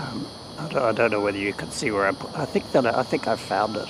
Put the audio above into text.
Um, I, don't, I don't know whether you can see where I put. I think that I think I found it.